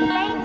late.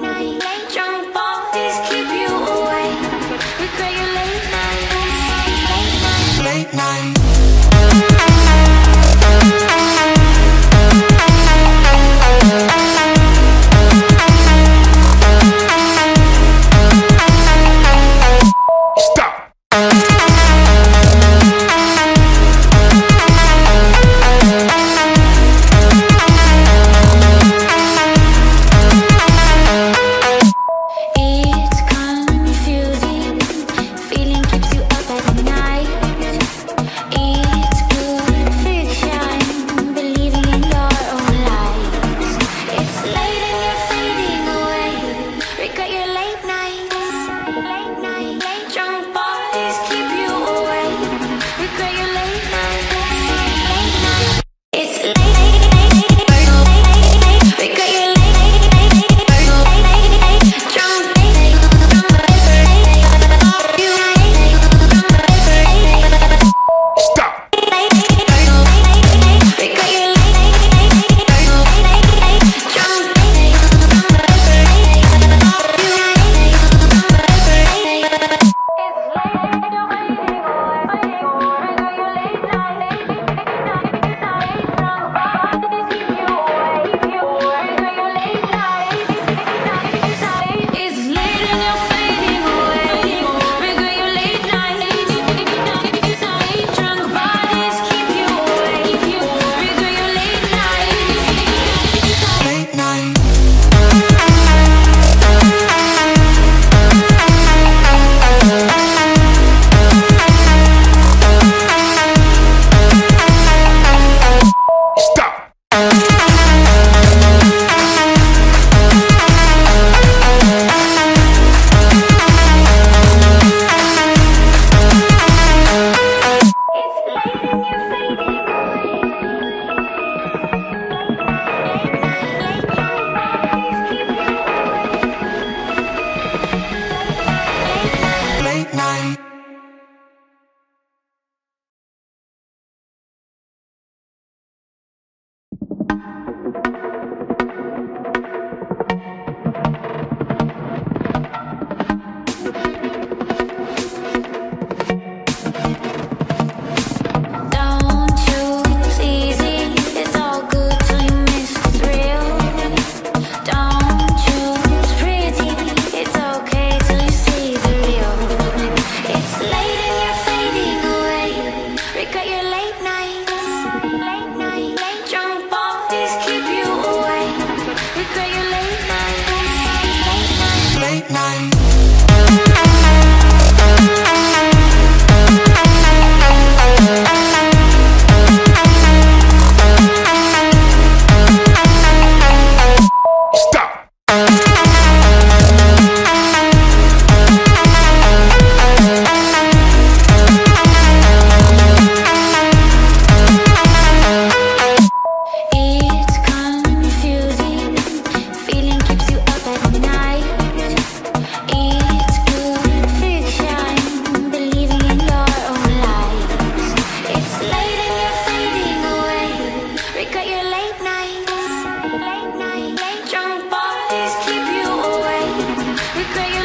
Regret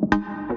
you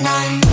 night.